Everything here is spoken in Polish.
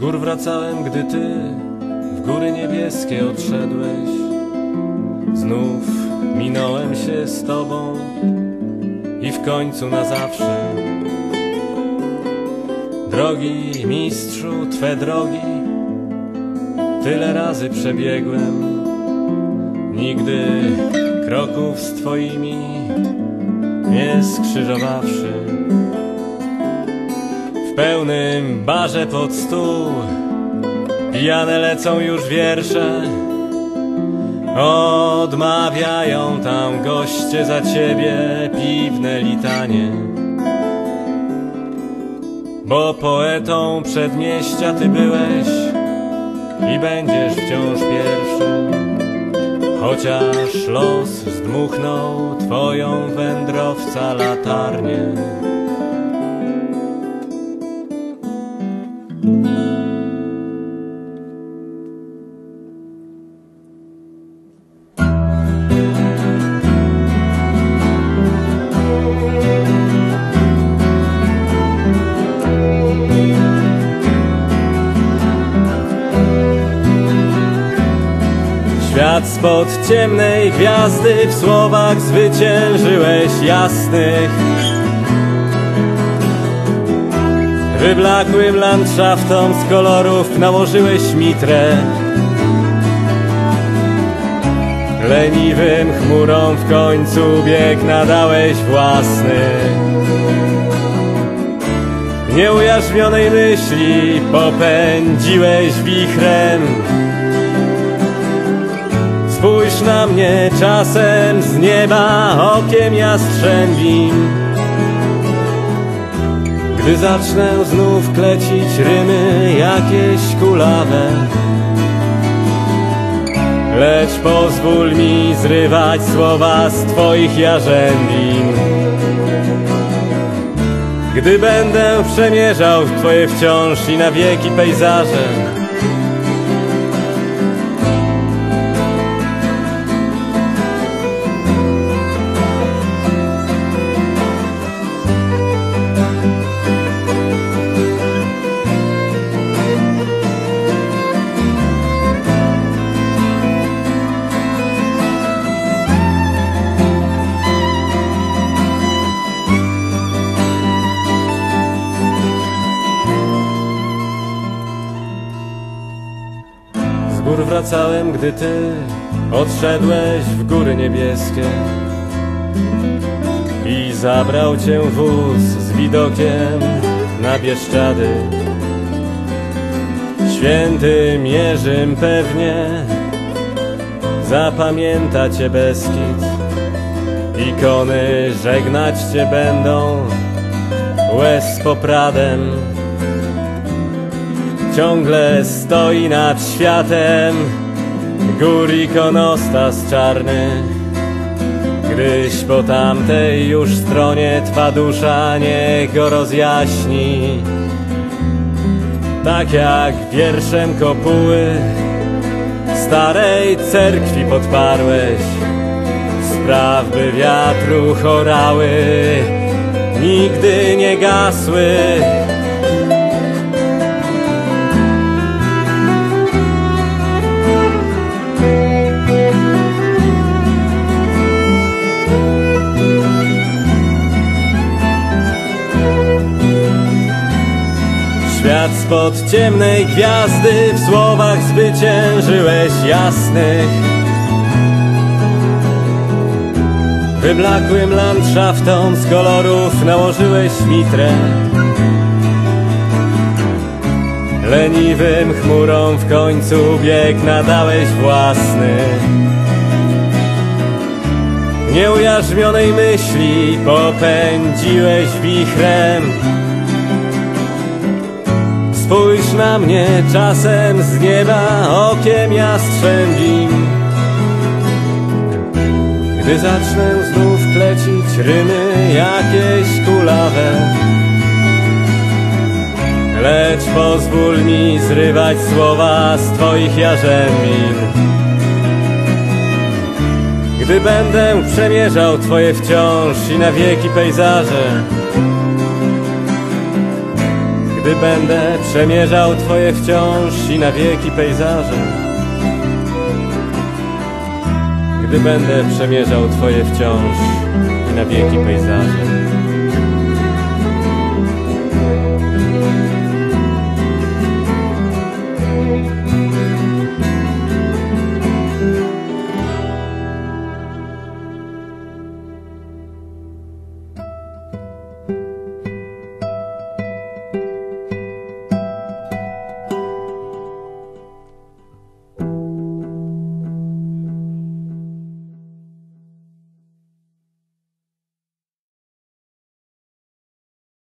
gór wracałem, gdy ty w góry niebieskie odszedłeś. Znów minąłem się z tobą i w końcu na zawsze. Drogi mistrzu, twe drogi tyle razy przebiegłem. Nigdy kroków z twoimi nie skrzyżowawszy. Pełnym barze pod stół. Pijane lecą już wiersze. Odmawiają tam goście za ciebie piwne litanie. Bo poetą przedmieścia ty byłeś I będziesz wciąż pierwszy Chociaż los zdmuchnął twoją wędrowca latarnię Świat spod ciemnej gwiazdy w słowach zwyciężyłeś jasnych. Wyblakłym landszaftom z kolorów nałożyłeś mitrę. Leniwym chmurom w końcu bieg nadałeś własny. Nieujarzmionej myśli popędziłeś wichrem Spójrz na mnie czasem z nieba okiem jastrzębim. Gdy zacznę znów klecić rymy jakieś kulawe. Lecz pozwól mi zrywać słowa z twoich jarzębin. Gdy będę przemierzał twoje wciąż i na wieki pejzaże wracałem, gdy ty odszedłeś w góry niebieskie i zabrał cię wóz z widokiem na Bieszczady. Świętym Jerzym pewnie zapamięta cię Beskid. Ikony żegnać cię będą łez popradem ciągle stoi nad światem gór ikonostas czarny. Gdyś po tamtej już stronie twa dusza niech go rozjaśni. Tak jak wierszem kopuły starej cerkwi podparłeś, spraw by wiatru chorały, nigdy nie gasły. Świat spod ciemnej gwiazdy w słowach zwyciężyłeś jasnych. Wyblakłym landszaftom z kolorów nałożyłeś mitrę. Leniwym chmurom w końcu bieg nadałeś własny. Nieujarzmionej myśli popędziłeś wichrem Spójrz na mnie czasem z nieba okiem jastrzębim. Gdy zacznę znów klecić rymy jakieś kulawe. Lecz pozwól mi zrywać słowa z twoich jarzębin. Gdy będę przemierzał twoje wciąż i na wieki pejzaże Gdy będę przemierzał Twoje wciąż i na wieki pejzaże. Gdy będę przemierzał Twoje wciąż i na wieki pejzaże